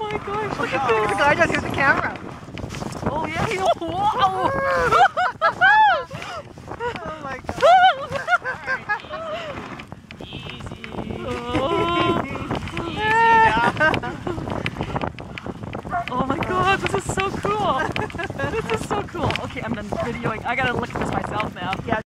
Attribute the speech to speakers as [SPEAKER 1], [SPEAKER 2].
[SPEAKER 1] my
[SPEAKER 2] gosh, look at
[SPEAKER 1] oh.
[SPEAKER 2] this.
[SPEAKER 1] The guy just hit the camera.
[SPEAKER 2] Oh yeah, he, wow.
[SPEAKER 1] Oh my god.
[SPEAKER 2] Oh my god, this is so cool. This is so cool. Okay, I'm done videoing. I gotta look at this myself now.
[SPEAKER 1] Yeah.